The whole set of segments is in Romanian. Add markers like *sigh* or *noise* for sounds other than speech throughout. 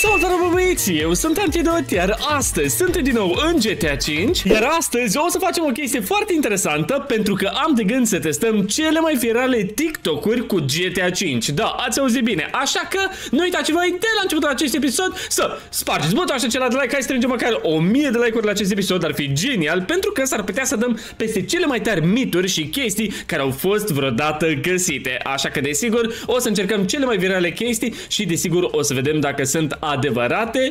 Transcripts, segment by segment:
Sí, Salutare băieți, eu sunt Antidot, iar astăzi sunt din nou în GTA 5 Iar astăzi o să facem o chestie foarte interesantă Pentru că am de gând să testăm cele mai virale TikTok-uri cu GTA 5 Da, ați auzit bine, așa că nu uitați-vă de la începutul acestui episod Să spargeți butonul așa ceva de like, hai să strângem măcar 1000 de like-uri la acest episod Ar fi genial, pentru că s-ar putea să dăm peste cele mai tari mituri și chestii care au fost vreodată găsite. Așa că desigur o să încercăm cele mai virale chestii și desigur o să vedem dacă sunt adevărate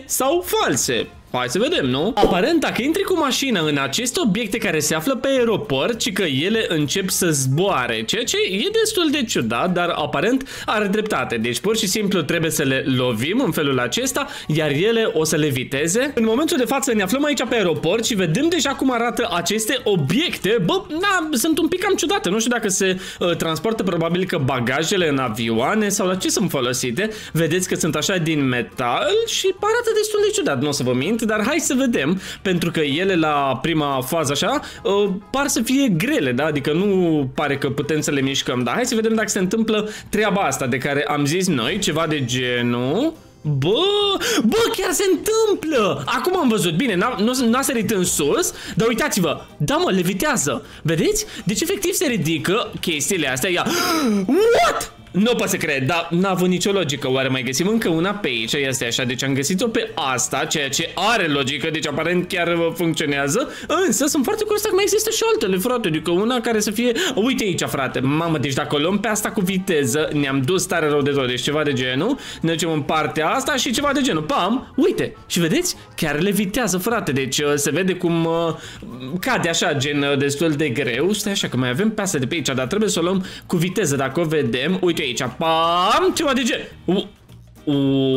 sau false. Hai să vedem, nu? Aparent, dacă intri cu mașina în aceste obiecte care se află pe aeroport, ci că ele încep să zboare, ceea ce e destul de ciudat, dar aparent are dreptate. Deci pur și simplu trebuie să le lovim în felul acesta, iar ele o să le viteze. În momentul de față ne aflăm aici pe aeroport și vedem deja cum arată aceste obiecte. Bă, na, sunt un pic cam ciudate. Nu știu dacă se uh, transportă probabil că bagajele în avioane sau la ce sunt folosite. Vedeți că sunt așa din metal și arată destul de ciudat, nu o să vă mint dar hai să vedem, pentru că ele la prima fază așa uh, par să fie grele, da? Adică nu pare că putem să le mișcăm, dar hai să vedem dacă se întâmplă treaba asta de care am zis noi, ceva de genul... Bă, bă, chiar se întâmplă! Acum am văzut, bine, n-a sărit în sus, dar uitați-vă, da mă, levitează, vedeți? Deci efectiv se ridică chestiile astea, ia... *gasps* What? Nu pot să cred, dar n-a avut nicio logică. Oare mai găsim încă una pe aici? Este așa, deci am găsit-o pe asta, ceea ce are logică, deci aparent chiar uh, funcționează. Însă sunt foarte curios dacă mai există și altele, frate. Adică una care să fie... Uite aici, frate. Mamă, deci dacă o luăm pe asta cu viteză, ne-am dus tare rău de tot. Deci ceva de genul. Ne ducem în partea asta și ceva de genul. Pam! Uite! Și vedeți? Chiar le vitează, frate. Deci uh, se vede cum uh, cade așa, gen uh, destul de greu. Stai așa, că mai avem pe asta de pe aici, dar trebuie să o luăm cu viteză. Dacă o vedem, uite uite aici, pam, ceva de gen.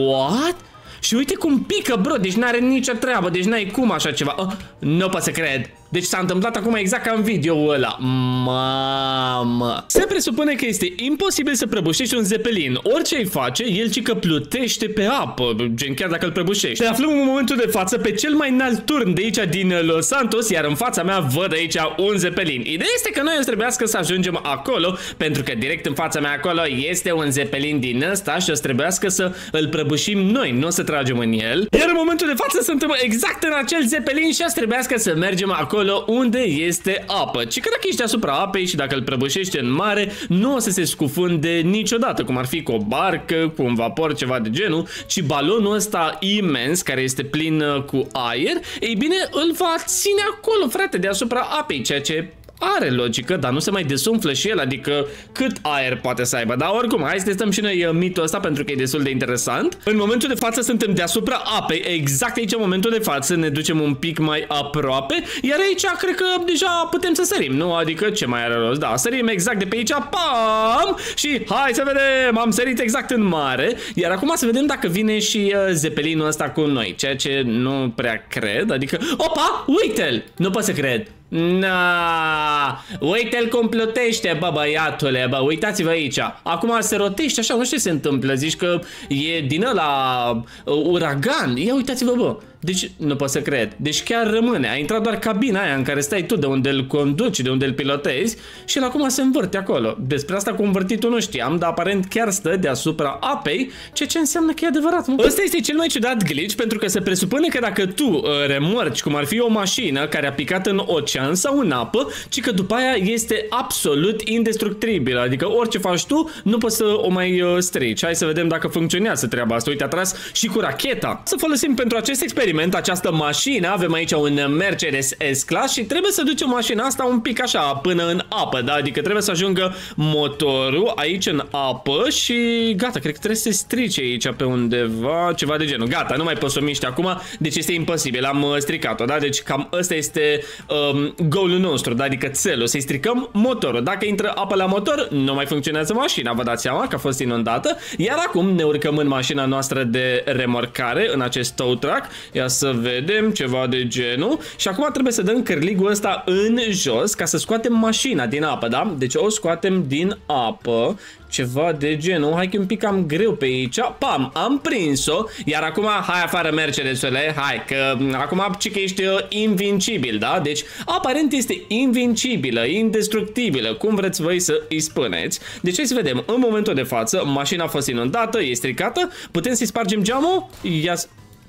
What? Și uite cum pică, bro, deci n-are nicio treabă, deci n-ai cum așa ceva. Oh, nu pot să cred. Deci s-a întâmplat acum exact ca în video ăla. Mamă. Se presupune că este imposibil să prăbușești un zepelin. Orice îi face, el ci că plutește pe apă, gen chiar dacă îl prăbușești. Ne aflăm în momentul de față pe cel mai înalt turn de aici din Los Santos, iar în fața mea văd aici un zepelin. Ideea este că noi o să trebuiască să ajungem acolo, pentru că direct în fața mea acolo este un zepelin din ăsta și o să trebuiască să îl prăbușim noi, nu o să tragem în el. Iar în momentul de față suntem exact în acel zepelin și o să trebuiască să mergem acolo acolo unde este apă. Ci că dacă ești asupra apei și dacă îl prăbușești în mare, nu o să se scufunde niciodată, cum ar fi cu o barcă, cu un vapor, ceva de genul, ci balonul ăsta imens, care este plin uh, cu aer, ei bine, îl va ține acolo, frate, deasupra apei, ceea ce are logică, dar nu se mai desumflă și el, adică cât aer poate să aibă. Dar oricum, hai să testăm și noi uh, mitul ăsta pentru că e destul de interesant. În momentul de față suntem deasupra apei, exact aici în momentul de față ne ducem un pic mai aproape, iar aici cred că deja putem să sărim, nu? Adică ce mai are rost? Da, sărim exact de pe aici, pam! Și hai să vedem, am sărit exact în mare, iar acum să vedem dacă vine și uh, zepelinul ăsta cu noi, ceea ce nu prea cred, adică, opa, uite-l! Nu pot să cred. Na, uite-l cum plutește, bă, băiatule, bă, uitați-vă aici. Acum se rotește așa, nu știu ce se întâmplă, zici că e din ăla uh, uragan. Ia uitați-vă, bă. Deci, nu pot să cred. Deci chiar rămâne. A intrat doar cabina aia în care stai tu, de unde îl conduci, de unde îl pilotezi și el acum se învârte acolo. Despre asta cu învârtitul nu știam, dar aparent chiar stă deasupra apei, ceea ce înseamnă că e adevărat. Mă. Ăsta este cel mai ciudat glitch pentru că se presupune că dacă tu uh, remorci cum ar fi o mașină care a picat în ocean sau în apă, ci că după aia este absolut indestructibilă. Adică orice faci tu, nu poți să o mai uh, strici. Hai să vedem dacă funcționează treaba asta. Uite, a tras și cu racheta. Să folosim pentru acest experiment experiment această mașină. Avem aici un Mercedes S-Class și trebuie să ducem mașina asta un pic așa până în apă, da? Adică trebuie să ajungă motorul aici în apă și gata, cred că trebuie să se strice aici pe undeva, ceva de genul. Gata, nu mai poți să o miști acum, deci este imposibil, am uh, stricat-o, da? Deci cam ăsta este um, goalul nostru, da? Adică țelul, să-i stricăm motorul. Dacă intră apă la motor, nu mai funcționează mașina, vă dați seama că a fost inundată. Iar acum ne urcăm în mașina noastră de remorcare, în acest tow truck. Ia să vedem ceva de genul. Și acum trebuie să dăm cârligul ăsta în jos ca să scoatem mașina din apă, da? Deci o scoatem din apă ceva de genul. Hai că un pic am greu pe aici. Pam, am prins-o. Iar acum, hai afară Mercedesule. Hai, că acum ci că ești uh, invincibil, da? Deci, aparent este invincibilă, indestructibilă, cum vreți voi să îi spuneți. Deci, hai să vedem. În momentul de față, mașina a fost inundată, e stricată. Putem să-i spargem geamul? Ia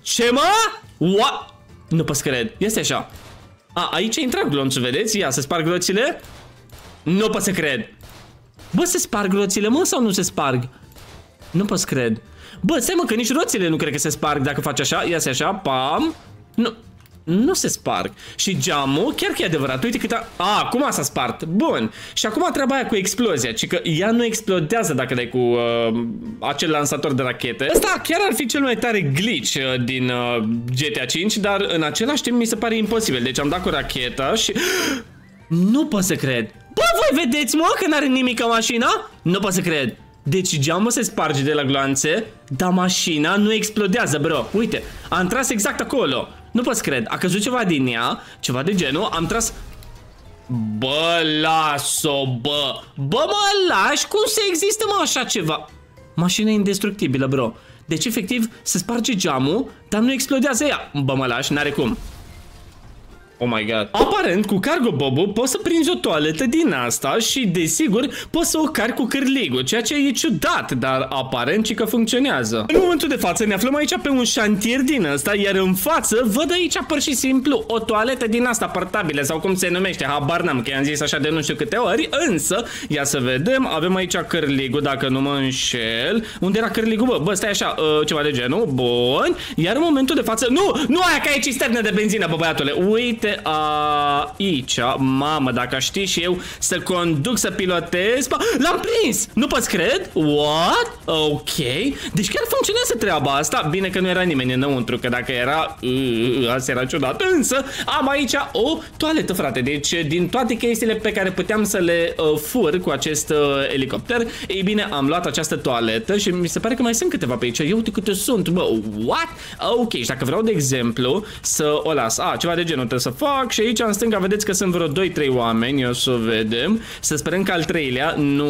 Ce mă? What? Nu pot să cred. Este așa. A, aici a intrat glonțul, vedeți? Ia, să sparg roțile. Nu pot să cred. Bă, se sparg roțile, mă, sau nu se sparg? Nu pot să cred. Bă, stai mă, că nici roțile nu cred că se sparg dacă faci așa. Ia așa, pam. Nu, nu se sparg. Și geamul, chiar că e adevărat, uite cât a... A, acum s-a spart. Bun. Și acum treaba aia cu explozia, ci că ea nu explodează dacă dai cu uh, acel lansator de rachete. Asta chiar ar fi cel mai tare glitch uh, din uh, GTA 5, dar în același timp mi se pare imposibil. Deci am dat cu racheta și... Nu pot să cred. Bă, voi vedeți, mă, că n-are nimic ca mașina? Nu pot să cred. Deci geamul se sparge de la gloanțe, dar mașina nu explodează, bro. Uite, am tras exact acolo. Nu pot să cred. A căzut ceva din ea, ceva de genul, am tras... Bă, las-o, bă! Bă, mă lași? Cum să există, mă, așa ceva? Mașina indestructibilă, bro. Deci, efectiv, se sparge geamul, dar nu explodează ea. Bă, mă lași, n-are cum. Oh my god. Aparent, cu Cargo Bobo poți să prinzi o toaletă din asta și, desigur, poți să o cari cu cârligul, ceea ce e ciudat, dar aparent și că funcționează. În momentul de față ne aflăm aici pe un șantier din ăsta, iar în față văd aici pur și simplu o toaletă din asta portabilă sau cum se numește, habar n-am, că i-am zis așa de nu știu câte ori, însă, ia să vedem, avem aici cârligul, dacă nu mă înșel. Unde era cârligul, bă? Bă, stai așa, uh, ceva de genul, bun. Iar în momentul de față, nu, nu aia ca e cisternă de benzină, bă, băiatule, uite aici. Mamă, dacă știi și eu să conduc, să pilotez... L-am prins! Nu poți cred? What? Ok. Deci chiar funcționează treaba asta. Bine că nu era nimeni înăuntru, că dacă era... Uh, asta era ciudat. Însă am aici o toaletă, frate. Deci din toate chestiile pe care puteam să le uh, fur cu acest uh, elicopter, ei bine, am luat această toaletă și mi se pare că mai sunt câteva pe aici. Eu uite câte sunt, bă, what? Ok, și dacă vreau, de exemplu, să o las. A, ceva de genul trebuie să fac și aici în stânga vedeți că sunt vreo 2-3 oameni, o să o vedem. Să sperăm că al treilea nu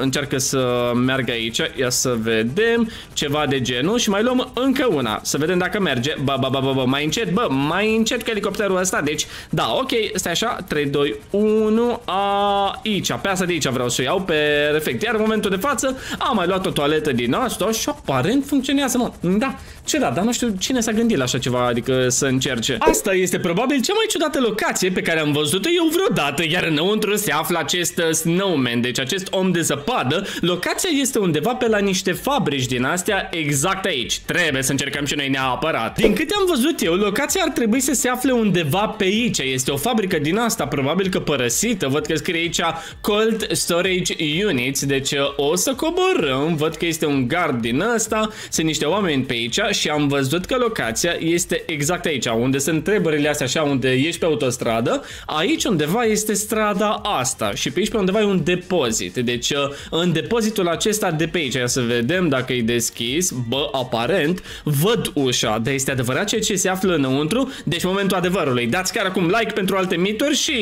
încearcă să meargă aici. Ia să vedem ceva de genul și mai luăm încă una. Să vedem dacă merge. Bă, bă, bă, bă, bă mai încet, bă, mai încet că elicopterul ăsta. Deci, da, ok, stai așa. 3, 2, 1, aici. Pe asta de aici vreau să o iau. Perfect. Iar în momentul de față am mai luat o toaletă din asta și aparent funcționează, mă. Da, ce da, dar nu știu cine s-a gândit la așa ceva, adică să încerce. Asta este probabil cea mai ciudată locație pe care am văzut-o eu vreodată, iar înăuntru se află acest uh, snowman, deci acest om de zăpadă. Locația este undeva pe la niște fabrici din astea, exact aici. Trebuie să încercăm și noi neapărat. Din câte am văzut eu, locația ar trebui să se afle undeva pe aici. Este o fabrică din asta, probabil că părăsită. Văd că scrie aici Cold Storage Units, deci uh, o să coborâm. Văd că este un gard din asta, sunt niște oameni pe aici și am văzut că locația este exact aici, unde sunt treburile astea așa, unde ești pe autostradă. Aici undeva este strada asta și pe aici pe undeva e un depozit. Deci uh, în depozitul acesta de pe aici, să vedem dacă e deschis. Bă, aparent, văd ușa, dar este adevărat ceea ce se află înăuntru. Deci momentul adevărului. Dați chiar acum like pentru alte mituri și...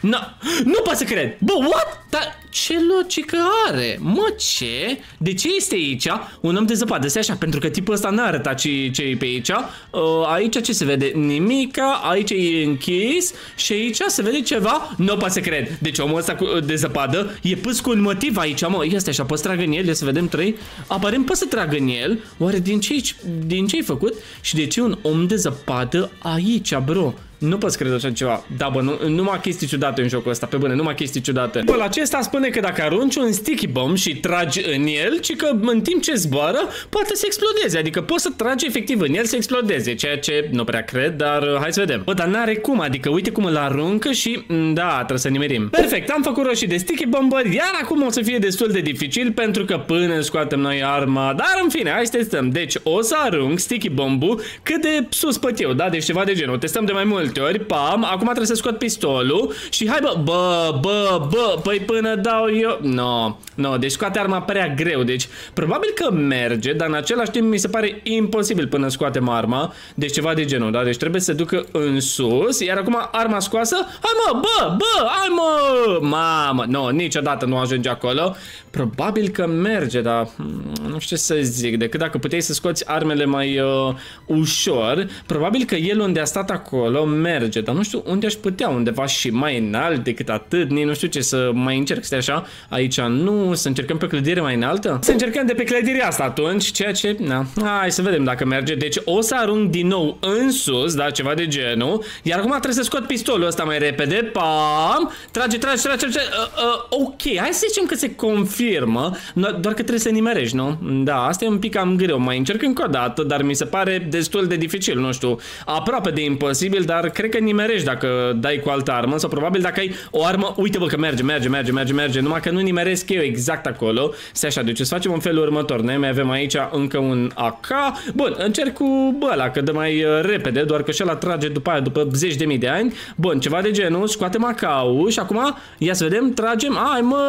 Na, nu pot să cred. Bă, what? Dar ce logică are? Mă, ce? De ce este aici un om de zăpadă? Stai așa, pentru că tipul ăsta n-a arătat ce, ce e pe aici. Uh, aici ce se vede? Nimica, aici e închis și aici se vede ceva? Nu pot să cred. Deci omul ăsta cu, de zăpadă e pus cu un motiv aici, mă. Ia stai așa, poți trag în el, ia să vedem trei. Aparent poți să trag în el. Oare din ce, din ce ai făcut? Și de ce un om de zăpadă aici, bro? Nu poți crede așa ceva. Da, bă, nu, numai chestii ciudate în jocul ăsta, pe bune, numai chestii ciudate. Bă, la acesta spune că dacă arunci un sticky bomb și tragi în el, ci că în timp ce zboară, poate să explodeze. Adică poți să tragi efectiv în el să explodeze, ceea ce nu prea cred, dar uh, hai să vedem. Bă, dar n-are cum, adică uite cum îl aruncă și mm, da, trebuie să nimerim. Perfect, am făcut roșii de sticky bomb, iar acum o să fie destul de dificil pentru că până scoatem noi arma, dar în fine, hai să testăm. Deci o să arunc sticky bomb cât de sus pot eu, da? Deci ceva de genul. Testăm de mai mult multe ori, pam, acum trebuie să scot pistolul și hai bă, bă, bă, bă, păi până dau eu... No, no, deci scoate arma prea greu, deci probabil că merge, dar în același timp mi se pare imposibil până scoatem arma, deci ceva de genul, da? Deci trebuie să ducă în sus, iar acum arma scoasă, hai mă, bă, bă, hai mă, mamă, no, niciodată nu ajunge acolo, probabil că merge, dar hmm, nu știu ce să zic, decât dacă puteai să scoți armele mai uh, ușor, probabil că el unde a stat acolo merge, dar nu știu unde aș putea, undeva și mai înalt decât atât, nici nu știu ce să mai încerc, stai așa, aici nu, să încercăm pe clădire mai înaltă? Să încercăm de pe clădirea asta atunci, ceea ce, na, hai să vedem dacă merge, deci o să arunc din nou în sus, da, ceva de genul, iar acum trebuie să scot pistolul ăsta mai repede, pam, trage, trage, trage, trage, uh, uh, ok, hai să zicem că se confirmă, doar că trebuie să nimerești, nu? Da, asta e un pic cam greu, mai încerc încă o dată, dar mi se pare destul de dificil, nu știu, aproape de imposibil, dar cred că nimerești dacă dai cu altă armă sau probabil dacă ai o armă, uite bă că merge, merge, merge, merge, merge, numai că nu nimeresc eu exact acolo. Stai așa, deci să facem un felul următor, noi mai avem aici încă un AK. Bun, încerc cu bă ăla, că dă mai uh, repede, doar că și ăla trage după aia, după zeci de mii de ani. Bun, ceva de genul, scoatem AK-ul și acum, ia să vedem, tragem, ai mă,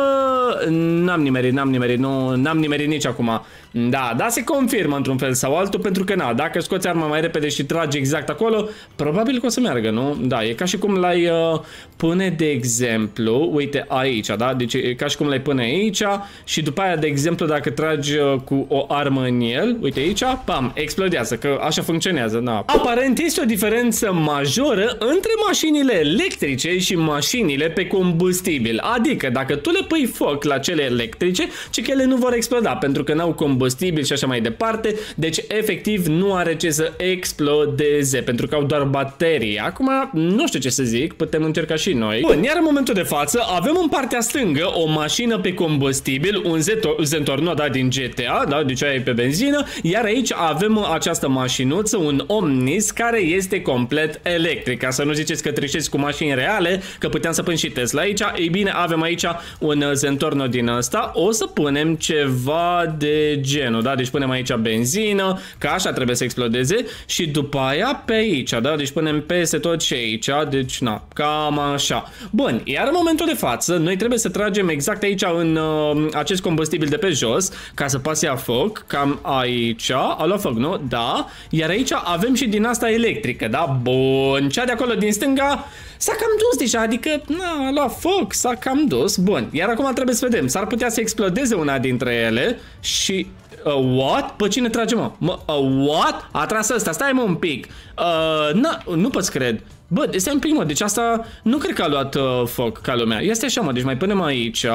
n-am nimerit, n-am nimerit, nu, n-am nimerit nici acum. Da, da, se confirmă într-un fel sau altul, pentru că, na, dacă scoți arma mai repede și tragi exact acolo, probabil că o să meargă, nu? Da, e ca și cum l-ai uh, pune, de exemplu, uite aici, da? Deci e ca și cum l-ai pune aici și după aia, de exemplu, dacă tragi uh, cu o armă în el, uite aici, pam, explodează, că așa funcționează, da. Aparent este o diferență majoră între mașinile electrice și mașinile pe combustibil, adică dacă tu le pui foc la cele electrice, ce că ele nu vor exploda, pentru că n-au combustibil combustibil și așa mai departe, deci efectiv nu are ce să explodeze, pentru că au doar baterii. Acum, nu știu ce să zic, putem încerca și noi. Bun, iar în momentul de față avem în partea stângă o mașină pe combustibil, un Zentorno, da, din GTA, da, deci aia e pe benzină, iar aici avem această mașinuță, un Omnis, care este complet electric. Ca să nu ziceți că trișeți cu mașini reale, că puteam să pun și Tesla aici, ei bine, avem aici un Zentorno din ăsta, o să punem ceva de genul, da? Deci punem aici benzină, că așa trebuie să explodeze și după aia pe aici, da? Deci punem peste tot și aici, deci na, cam așa. Bun, iar în momentul de față, noi trebuie să tragem exact aici în uh, acest combustibil de pe jos, ca să pase a foc, cam aici, a luat foc, nu? Da, iar aici avem și din asta electrică, da? Bun, cea de acolo din stânga s-a cam dus deja, adică, na, a luat foc, s-a cam dus, bun. Iar acum trebuie să vedem, s-ar putea să explodeze una dintre ele și Uh, what? Pe cine trage, mă? mă uh, what? A tras ăsta, stai mă un pic. Uh, na, nu pot cred. Bă, stai un pic, mă, deci asta nu cred că a luat uh, foc ca lumea. Este așa, mă, deci mai punem aici.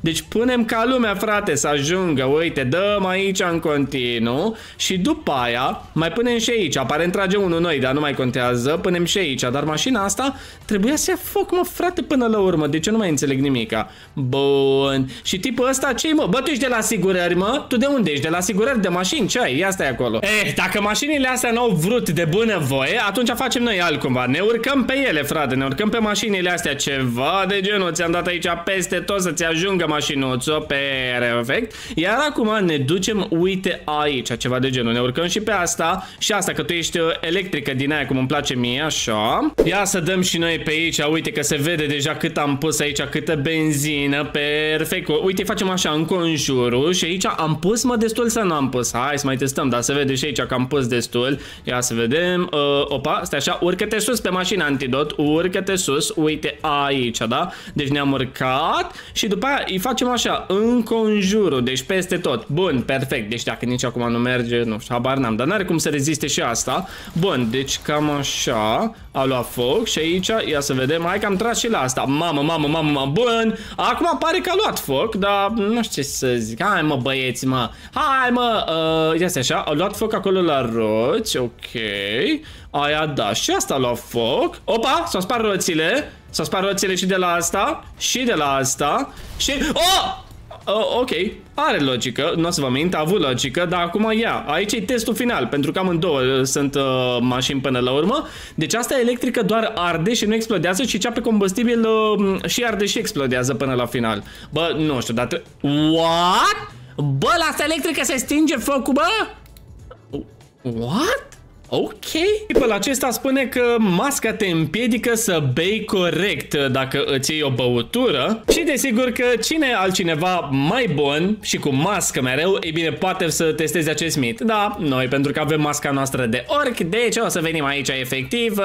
Deci punem ca lumea, frate, să ajungă. Uite, dăm aici în continuu. Și după aia mai punem și aici. Aparent trage unul noi, dar nu mai contează. Punem și aici. Dar mașina asta trebuia să ia foc, mă, frate, până la urmă. De ce nu mai înțeleg nimica? Bun. Și tipul ăsta, ce mă? Bă, tu ești de la asigurări, mă? Tu de unde ești? De la asigurări de mașini? Ce ai? Ia stai acolo. Eh, dacă mașinile astea n-au vrut de bună voie, atunci facem noi altcumva. Ne urcăm urcăm pe ele, frate, ne urcăm pe mașinile astea, ceva de genul, ți-am dat aici peste tot să-ți ajungă mașinuțul, perfect. Iar acum ne ducem, uite aici, ceva de genul, ne urcăm și pe asta și asta, că tu ești uh, electrică din aia, cum îmi place mie, așa. Ia să dăm și noi pe aici, uite că se vede deja cât am pus aici, câtă benzină, perfect. Uite, facem așa în conjurul și aici am pus, mă, destul să nu am pus. Hai să mai testăm, dar se vede și aici că am pus destul. Ia să vedem, uh, opa, stai așa, urcă-te sus pe mașină mașină antidot, urcă-te sus, uite aici, da? Deci ne-am urcat și după aia îi facem așa, în conjurul, deci peste tot. Bun, perfect, deci dacă nici acum nu merge, nu știu, habar n-am, dar n-are cum să reziste și asta. Bun, deci cam așa, a luat foc și aici, ia să vedem, hai că am tras și la asta. Mamă, mamă, mamă, mamă, bun, acum pare că a luat foc, dar nu știu ce să zic. Hai mă băieți, mă, hai mă, uh, ia așa, a luat foc acolo la roți, ok. Aia da, și asta a luat foc. Opa, s-au spart roțile. S-au spart roțile și de la asta. Și de la asta. Și... Oh! Oh, ok, are logică, nu o să vă mint, a avut logică, dar acum ia, aici e testul final, pentru că amândouă sunt uh, mașini până la urmă, deci asta electrică doar arde și nu explodează și cea pe combustibil uh, și arde și explodează până la final. Bă, nu știu, dar... What? Bă, la asta electrică se stinge focul, bă? What? Ok. Tipul acesta spune că masca te împiedică să bei corect dacă îți iei o băutură și desigur că cine altcineva mai bun și cu mască mereu, e bine, poate să testeze acest mit. Da, noi pentru că avem masca noastră de orc, deci o să venim aici efectiv.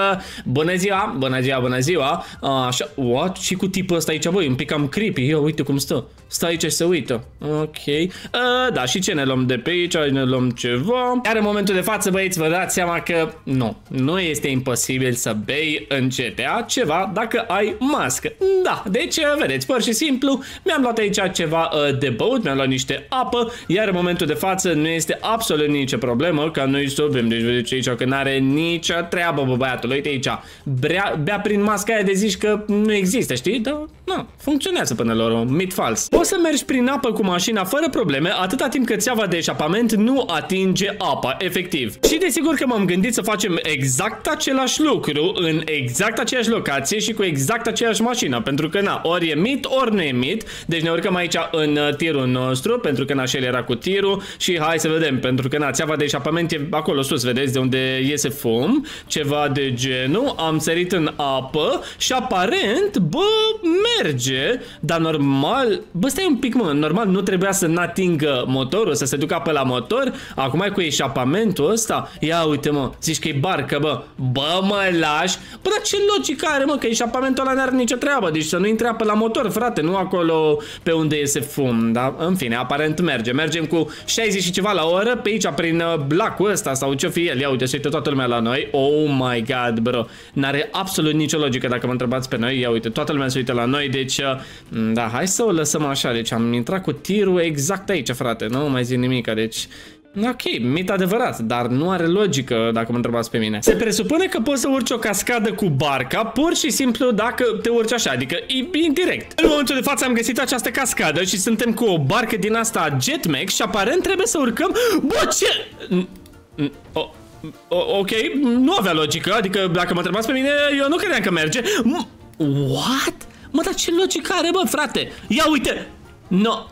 Bună ziua, bună ziua, bună ziua. Așa, what? Și cu tipul ăsta aici, băi, un pic cam creepy. Eu, uite cum stă. Stă aici și se uită. Ok. Uh, da, și ce ne luăm de pe aici? Ne luăm ceva. Iar în momentul de față, băieți, vă dați seama că nu, nu este imposibil să bei în GTA ceva dacă ai mască. Da, deci, vedeți, pur și simplu, mi-am luat aici ceva uh, de băut, mi-am luat niște apă, iar în momentul de față nu este absolut nicio problemă ca noi să bem. Deci, vedeți aici că n-are nicio treabă, bă, băiatul. Uite aici, bea, bea prin masca aia de zici că nu există, știi? Da, nu, funcționează până la urmă, mit fals. Poți să mergi prin apă cu mașina fără probleme atâta timp cât țeava de eșapament nu atinge apa, efectiv. Și desigur că m-am gândit să facem exact același lucru în exact aceeași locație și cu exact aceeași mașină, pentru că na, ori e mit, ori nu e mit. Deci ne urcăm aici în uh, tirul nostru, pentru că na, și el era cu tirul și hai să vedem, pentru că na, țeava de eșapament e acolo sus, vedeți, de unde iese fum, ceva de genul, am sărit în apă și aparent, bă, merge, dar normal, bă, stai un pic, mă, normal nu trebuia să n-atingă motorul, să se ducă pe la motor, acum e cu eșapamentul ăsta, ia uite mă, zici că e barcă, bă, bă, mă lași, bă, dar ce logică are, mă, că eșapamentul ăla n-are nicio treabă, deci să nu intre pe la motor, frate, nu acolo pe unde iese fum, da? În fine, aparent merge, mergem cu 60 și ceva la oră, pe aici prin uh, blacul ăsta sau ce fi el, ia uite, se uită toată lumea la noi, oh my god, bro, n-are absolut nicio logică dacă mă întrebați pe noi, ia uite, toată lumea se uită la noi, deci, uh, da, hai să o lăsăm așa, deci am intrat cu tirul exact aici, frate, nu mai zic nimic, deci... Ok, mit adevărat, dar nu are logică dacă mă întrebați pe mine. Se presupune că poți să urci o cascadă cu barca pur și simplu dacă te urci așa, adică indirect. În momentul de față am găsit această cascadă și suntem cu o barcă din asta Jetmax și aparent trebuie să urcăm... Bă, ce... O, o, ok, nu avea logică, adică dacă mă întrebați pe mine, eu nu credeam că merge. What? Mă, dar ce logică are, bă, frate? Ia uite! No.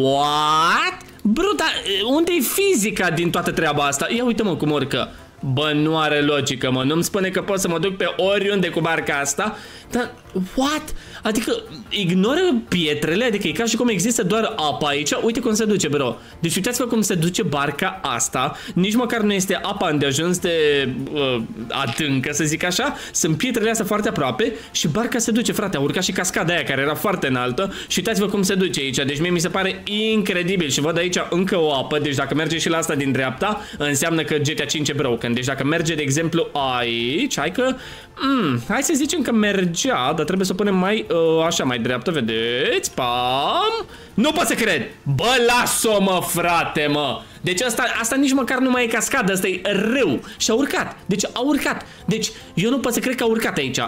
What? Bro, dar unde e fizica din toată treaba asta? Ia uite mă cum urcă. Bă, nu are logică, mă. Nu-mi spune că pot să mă duc pe oriunde cu barca asta. Dar, what? Adică, ignoră pietrele, adică e ca și cum există doar apa aici. Uite cum se duce, bro. Deci uitați-vă cum se duce barca asta. Nici măcar nu este apa îndeajuns de uh, adâncă, să zic așa. Sunt pietrele astea foarte aproape și barca se duce, frate. A urcat și cascada aia care era foarte înaltă și uitați-vă cum se duce aici. Deci mie mi se pare incredibil și văd aici încă o apă. Deci dacă merge și la asta din dreapta, înseamnă că GTA 5 e broken. Deci dacă merge, de exemplu, aici, hai că... Mm, hai să zicem că mergea, dar trebuie să o punem mai, uh, așa, mai dreaptă, vedeți? Pam! Nu pot să cred! Bă, las-o, mă, frate, mă! Deci asta, asta nici măcar nu mai e cascadă, asta e râu. Și a urcat. Deci a urcat. Deci eu nu pot să cred că a urcat aici.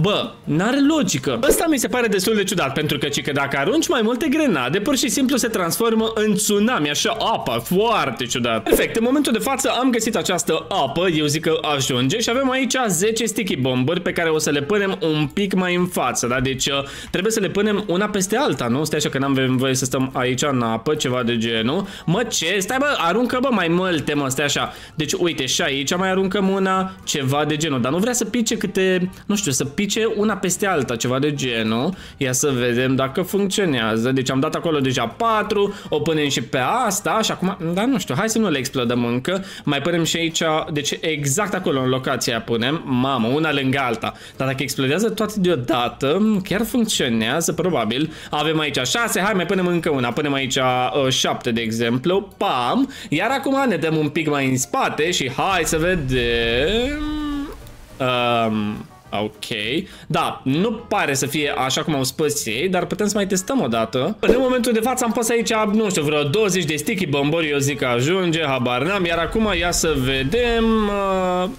Bă, n-are logică. Asta mi se pare destul de ciudat, pentru că, că dacă arunci mai multe grenade, pur și simplu se transformă în tsunami, așa, apa, foarte ciudat. Perfect, în momentul de față am găsit această apă, eu zic că ajunge și avem aici 10 sticky bomburi pe care o să le punem un pic mai în față, da? Deci uh, trebuie să le punem una peste alta, nu? Stai așa că n-am voie să stăm aici în apă, ceva de genul. Mă, ce? Stai, bă, aruncă, bă, mai multe, mă, stai așa. Deci, uite, și aici mai aruncăm una, ceva de genul. Dar nu vrea să pice câte, nu știu, să pice una peste alta, ceva de genul. Ia să vedem dacă funcționează. Deci am dat acolo deja 4, o punem și pe asta și acum, da, nu știu, hai să nu le explodăm încă. Mai punem și aici, deci exact acolo în locația punem, mamă, una lângă alta. Dar dacă explodează toate deodată, chiar funcționează, probabil. Avem aici 6, hai mai punem încă una, punem aici 7 uh, de exemplu, pam, iar acum ne dăm un pic mai în spate și hai să vedem... Um, ok. Da, nu pare să fie așa cum au spus ei, dar putem să mai testăm o dată. În momentul de față am pus aici, nu știu, vreo 20 de sticky bombori, eu zic că ajunge, habar n-am, iar acum ia să vedem... Uh...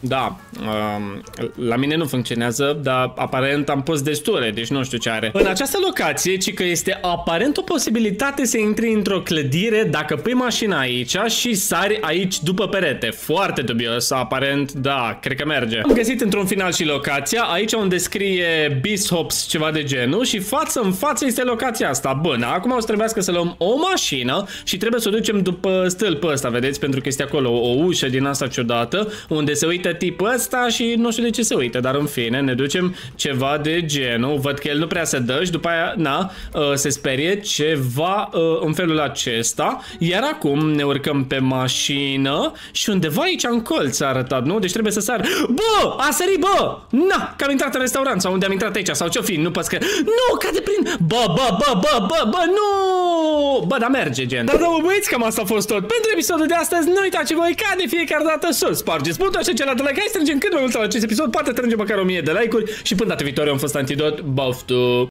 Da, um, la mine nu funcționează, dar aparent am pus destule, deci nu știu ce are. În această locație, ci că este aparent o posibilitate să intri într-o clădire dacă pui mașina aici și sari aici după perete. Foarte dubios, aparent, da, cred că merge. Am găsit într-un final și locația, aici unde scrie Bishops ceva de genul și față în față este locația asta. Bun, acum o să trebuiască să luăm o mașină și trebuie să o ducem după stâlpul ăsta, vedeți? Pentru că este acolo o ușă din asta ciudată unde se uită tipul ăsta și nu știu de ce se uită, dar în fine, ne ducem ceva de genul. Văd că el nu prea se dă și după aia, na, uh, se sperie ceva uh, în felul acesta. Iar acum ne urcăm pe mașină și undeva aici în colț a arătat, nu? Deci trebuie să sar. Bă, a sărit, bă! Na, că am intrat în restaurant sau unde am intrat aici sau ce-o fi, nu că... Nu, cade prin... Bă, bă, bă, bă, bă, bă, nu! Bă, dar merge, gen. Dar, da, băieți, cam asta a fost tot. Pentru episodul de astăzi, nu uitați voi ca de fiecare dată să spargeți butonul și celălalt like. Hai strângem cât mai mult la acest episod, poate strângem măcar 1000 de like-uri și până data viitoare am fost Antidot, baftu!